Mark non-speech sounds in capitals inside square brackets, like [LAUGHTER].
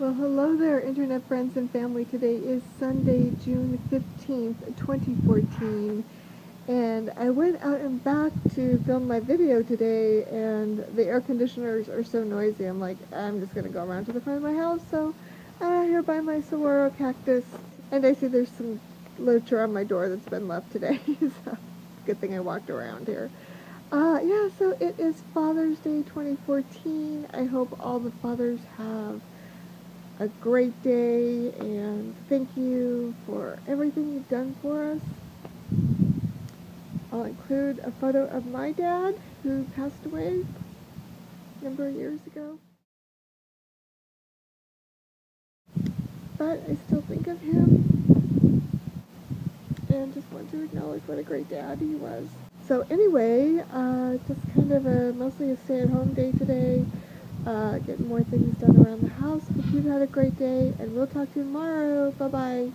Well, hello there, internet friends and family. Today is Sunday, June 15th, 2014. And I went out and back to film my video today, and the air conditioners are so noisy. I'm like, I'm just going to go around to the front of my house. So I'm out here by my saguaro cactus, and I see there's some literature on my door that's been left today. [LAUGHS] so good thing I walked around here. Uh, yeah, so it is Father's Day 2014. I hope all the fathers have a great day and thank you for everything you've done for us. I'll include a photo of my dad who passed away a number of years ago. But I still think of him and just want to acknowledge what a great dad he was. So anyway, uh, just kind of a mostly a stay-at-home day today uh, getting more things done around the house. Had a great day, and we'll talk to you tomorrow. Bye-bye.